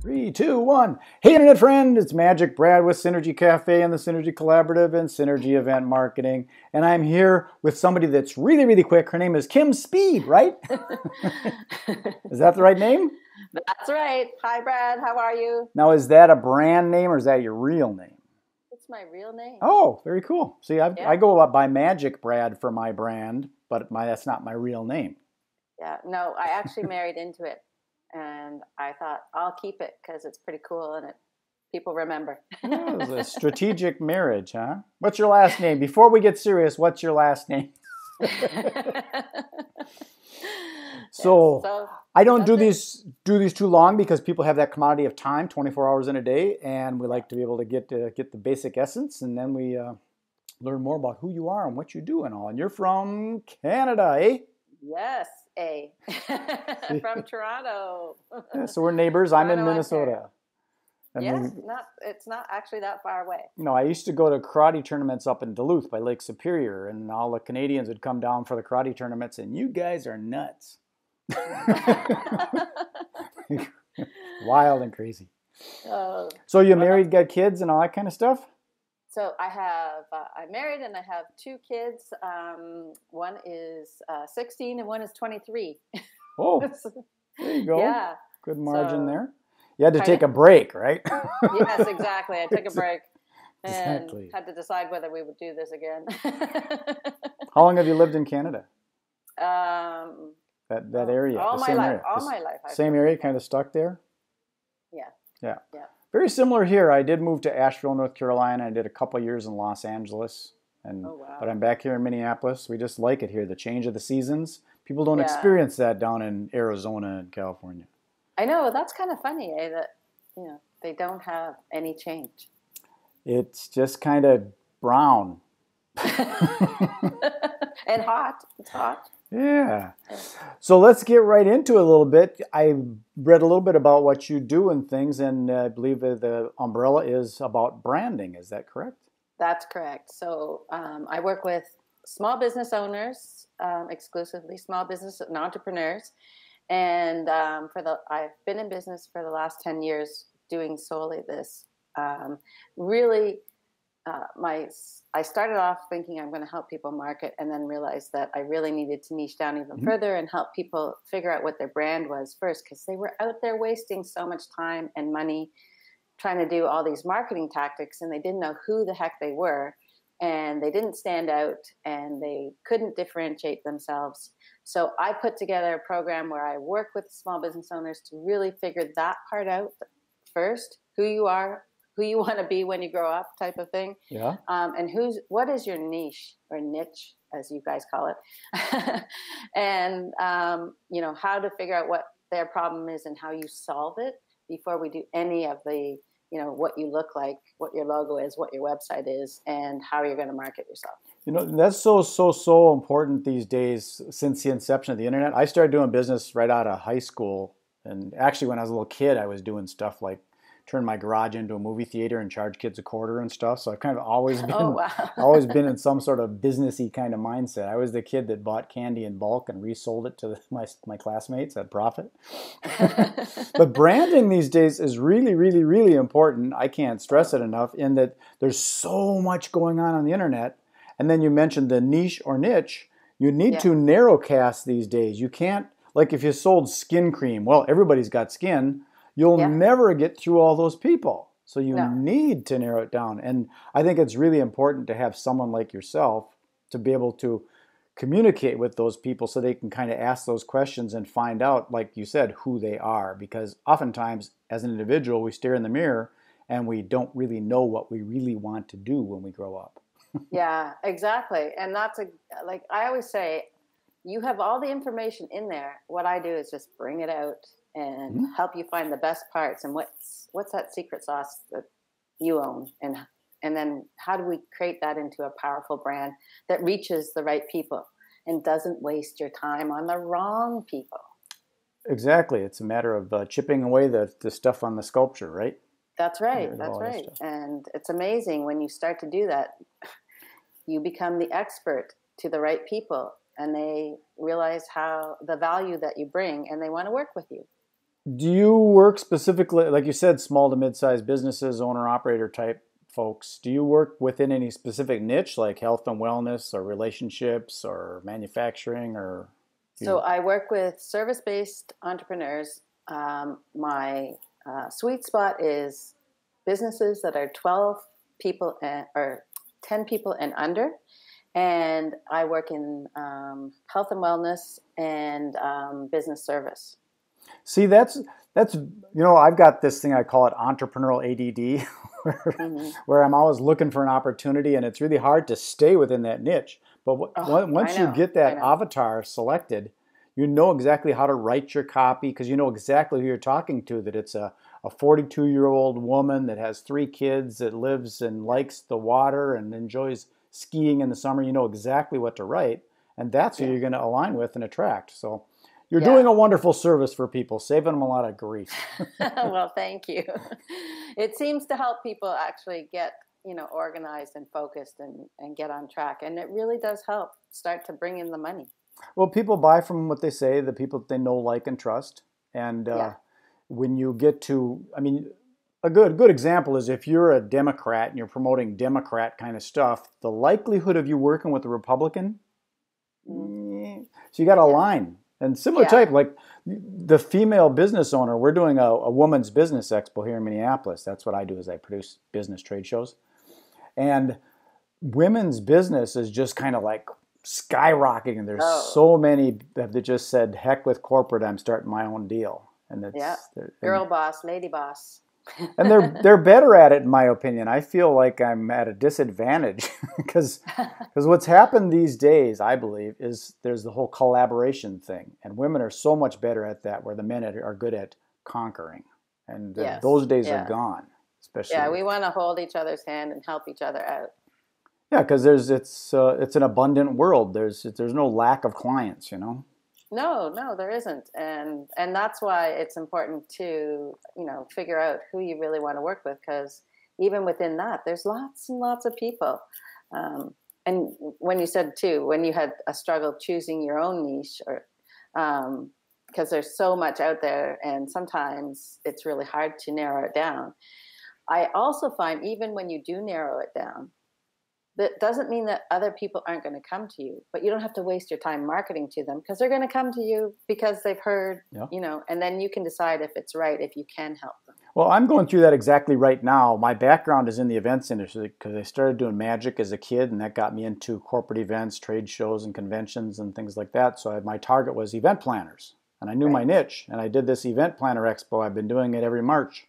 Three, two, one. Hey, Internet friend, it's Magic Brad with Synergy Cafe and the Synergy Collaborative and Synergy Event Marketing. And I'm here with somebody that's really, really quick. Her name is Kim Speed, right? is that the right name? That's right. Hi, Brad. How are you? Now, is that a brand name or is that your real name? It's my real name. Oh, very cool. See, I, Yeah. I go by Magic Brad for my brand, but my that's not my real name. Yeah. No, I actually married into it, and I thought I'll keep it because it's pretty cool and it people remember. Yeah, it was a strategic marriage, huh? What's your last name? Before we get serious, what's your last name? So, so I don't do these do these too long because people have that commodity of time, 24 hours in a day, and we like to be able to get to get the basic essence, and then we uh, learn more about who you are and what you do and all. And you're from Canada, eh? yes, A from Toronto. Yeah, so we're neighbors. I'm in Minnesota. And yes, we- not it's not actually that far away. you know, I used to go to karate tournaments up in Duluth by Lake Superior, and all the Canadians would come down for the karate tournaments, and you guys are nuts. Wild and crazy. Oh, So you Well, married, got kids, and all that kind of stuff? So I have uh, I'm married and I have two kids. Um, one is uh, 16 and one is 23. Oh, there you go. Yeah. Good margin So- there. You had to take a break, right? Yes, exactly. I took a break and Exactly. had to decide whether we would do this again. How long have you lived in Canada? um, That that area, all the my same life. area, All my life. I've same area, kind of stuck there. Yeah. Yeah. Yeah. Very similar here. I did move to Asheville, North Carolina. I did a couple years in Los Angeles, and Oh, wow. but I'm back here in Minneapolis. We just like it here. The change of the seasons. People don't Yeah. experience that down in Arizona and California. I know that's kind of funny, eh? That you know they don't have any change. It's just kind of brown. and hot. It's hot. Yeah. So let's get right into it a little bit. I read a little bit about what you do and things, and uh, I believe the umbrella is about branding. Is that correct? That's correct. So um, I work with small business owners um, exclusively, small business and entrepreneurs, and um, for the I've been in business for the last ten years doing solely this. Um, really, uh, my I started off thinking I'm going to help people market, and then realized that I really needed to niche down even Mhm. further and help people figure out what their brand was first, because they were out there wasting so much time and money trying to do all these marketing tactics, and they didn't know who the heck they were, and they didn't stand out, and they couldn't differentiate themselves. So I put together a program where I work with small business owners to really figure that part out first, who you are, who you want to be when you grow up, type of thing Yeah. um, and who's what is your niche or niche as you guys call it and um, you know how to figure out what their problem is and how you solve it before we do any of the you know what you look like what your logo is what your website is and how you're going to market yourself You know, that's so, so, so important these days since the inception of the internet. I started doing business right out of high school. And actually, when I was a little kid, I was doing stuff like turn my garage into a movie theater and charge kids a quarter and stuff. So I've kind of always oh, been, oh wow always been in some sort of businessy kind of mindset. I was the kid that bought candy in bulk and resold it to my, my classmates at profit. but branding these days is really, really, really important. I can't stress it enough in that there's so much going on on the internet. And then you mentioned the niche or niche. You need Yeah. to narrowcast these days. You can't, like if you sold skin cream, well, everybody's got skin. You'll Yeah. never get through all those people. So you No. need to narrow it down. And I think it's really important to have someone like yourself to be able to communicate with those people so they can kind of ask those questions and find out, like you said, who they are. Because oftentimes, as an individual, we stare in the mirror and we don't really know what we really want to do when we grow up. yeah exactly and that's a like i always say you have all the information in there what i do is just bring it out and Mhm. help you find the best parts and what's what's that secret sauce that you own and and then how do we create that into a powerful brand that reaches the right people and doesn't waste your time on the wrong people Exactly. It's a matter of uh, chipping away the, the stuff on the sculpture, right? That's right. There's That's all that right. And it's amazing when you start to do that, you become the expert to the right people. and they realize how the value that you bring and they want to work with you. Do you work specifically, like you said, small to mid sized businesses, owner operator type folks? Do you work within any specific niche like health and wellness or relationships or manufacturing or? So I work with service based entrepreneurs. Um, my uh, sweet spot is businesses that are 12 people and, or 10 people and under. And I work in um, health and wellness and um, business service. See, that's that's you know I've got this thing I call it entrepreneurial ADD, where, mm-hmm. where I'm always looking for an opportunity, and it's really hard to stay within that niche. But oh, once you get that avatar selected, you know exactly how to write your copy because you know exactly who you're talking to. That it's a a 42 year old woman that has three kids that lives and likes the water and enjoys skiing in the summer. You know exactly what to write, and that's who you're going to align with and attract. So you're yeah. doing a wonderful service for people, saving them a lot of grief. well, thank you. It seems to help people actually get you know organized and focused and and get on track, and it really does help start to bring in the money. Well, people buy from what they say, the people that they know, like, and trust, and uh, yeah. when you get to, I mean. A good good example is if you're a Democrat and you're promoting Democrat kind of stuff, the likelihood of you working with a Republican, mm. so you got to align and similar yeah. type, like the female business owner, we're doing a, a woman's business expo here in Minneapolis. That's what I do is I produce business trade shows. And women's business is just kind of like skyrocketing. And there's oh. so many that just said, heck with corporate, I'm starting my own deal. And it's yeah. girl and, boss, lady boss and they're they're better at it in my opinion. I feel like I'm at a disadvantage because because what's happened these days, I believe, is there's the whole collaboration thing, and women are so much better at that, where the men are good at conquering, and uh, yes. those days yeah. are gone. Especially, yeah, we want to hold each other's hand and help each other out. Yeah, because there's it's uh, it's an abundant world. There's there's no lack of clients, you know. No, no, there isn't, and and that's why it's important to you know figure out who you really want to work with because even within that, there's lots and lots of people. Um, and when you said too, when you had a struggle choosing your own niche, or because um, there's so much out there, and sometimes it's really hard to narrow it down. I also find even when you do narrow it down, that doesn't mean that other people aren't going to come to you but you don't have to waste your time marketing to them because they're going to come to you because they've heard yeah. you know and then you can decide if it's right if you can help them well i'm going through that exactly right now my background is in the events industry because i started doing magic as a kid and that got me into corporate events trade shows and conventions and things like that so I, my target was event planners and i knew right. my niche and i did this event planner expo i've been doing it every march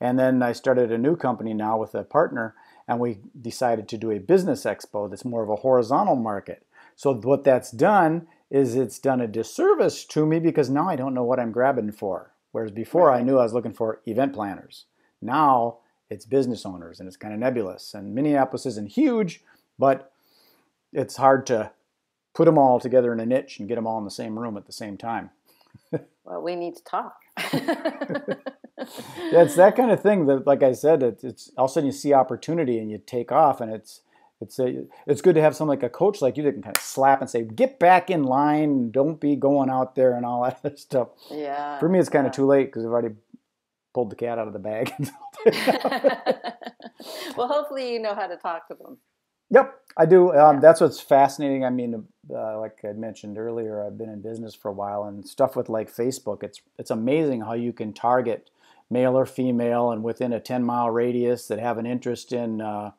and then i started a new company now with a partner and we decided to do a business expo that's more of a horizontal market. So what that's done is it's done a disservice to me because now I don't know what I'm grabbing for. Whereas before I knew I was looking for event planners. Now it's business owners and it's kind of nebulous. And Minneapolis isn't huge, but it's hard to put them all together in a niche and get them all in the same room at the same time. well, we need to talk. yeah, it's that kind of thing that, like I said, it's, it's all of a sudden you see opportunity and you take off, and it's it's a, it's good to have someone like a coach like you that can kind of slap and say, "Get back in line! Don't be going out there and all that stuff." Yeah. For me, it's kind yeah. of too late because I've already pulled the cat out of the bag. well, hopefully, you know how to talk to them. Yep, I do. Um, yeah. That's what's fascinating. I mean, uh, like I mentioned earlier, I've been in business for a while, and stuff with like Facebook. It's it's amazing how you can target male or female, and within a 10 mile radius that have an interest in uh,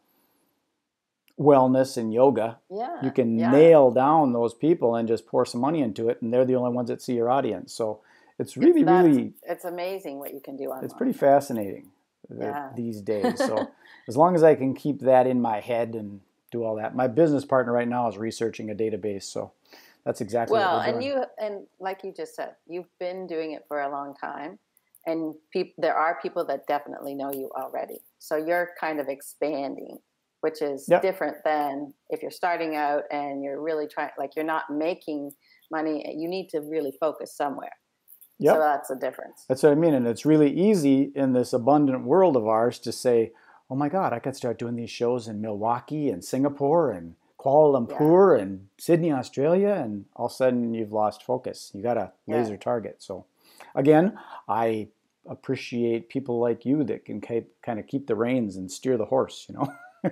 wellness and yoga, yeah, you can yeah. nail down those people and just pour some money into it, and they're the only ones that see your audience. So it's really, it's really, it's amazing what you can do online. It's pretty fascinating uh, yeah. these days. So as long as I can keep that in my head and do all that, my business partner right now is researching a database. So that's exactly well, and you and like you just said, you've been doing it for a long time and pe- there are people that definitely know you already. So you're kind of expanding, which is yep. different than if you're starting out and you're really trying, like you're not making money. You need to really focus somewhere. Yep. So that's a difference. That's what I mean. And it's really easy in this abundant world of ours to say, oh my God, I could start doing these shows in Milwaukee and Singapore and Kuala Lumpur yeah. and Sydney, Australia, and all of a sudden you've lost focus. You got a laser yeah. target. So, again, I appreciate people like you that can kind of keep the reins and steer the horse. You know.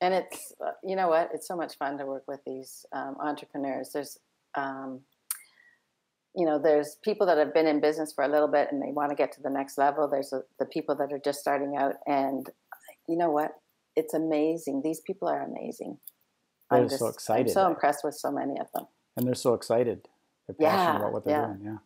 and it's uh, you know what? It's so much fun to work with these um, entrepreneurs. There's um, you know, there's people that have been in business for a little bit and they want to get to the next level. There's a, the people that are just starting out, and you know what? It's amazing. These people are amazing. They're I'm just, so excited. I'm so impressed with so many of them. And they're so excited. They're passionate yeah, about what they're yeah. doing. Yeah.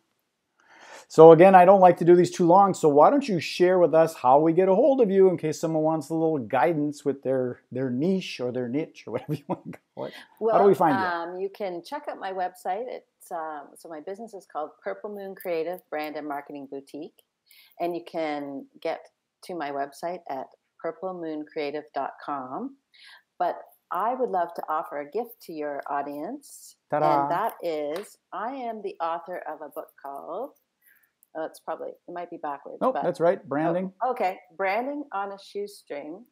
So again, I don't like to do these too long. So why don't you share with us how we get a hold of you in case someone wants a little guidance with their their niche or their niche or whatever you want to call it. Well, how do we find um, you? You can check out my website. It's um, so my business is called Purple Moon Creative Brand and Marketing Boutique, and you can get to my website at purplemooncreative.com. But I would love to offer a gift to your audience, Ta-da. and that is I am the author of a book called Oh, it's probably it might be backwards. Nope, but, that's right. Branding. Oh, okay, branding on a shoestring.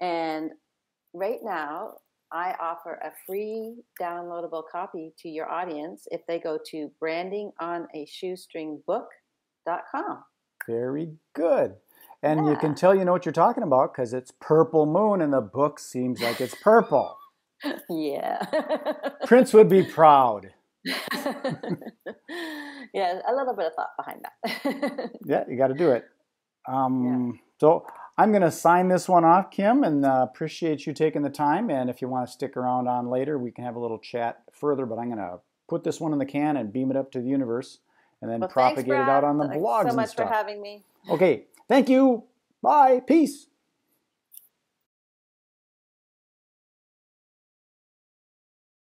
And right now, I offer a free downloadable copy to your audience if they go to brandingonashoestringbook.com. Very good. And yeah. you can tell you know what you're talking about because it's purple moon and the book seems like it's purple. yeah. Prince would be proud. yeah, a little bit of thought behind that. yeah, you got to do it. Um, yeah. So I'm going to sign this one off, Kim, and uh, appreciate you taking the time. And if you want to stick around on later, we can have a little chat further. But I'm going to put this one in the can and beam it up to the universe, and then well, propagate thanks, it out on the thanks blogs so much and stuff. for having me. Okay, thank you. Bye. Peace.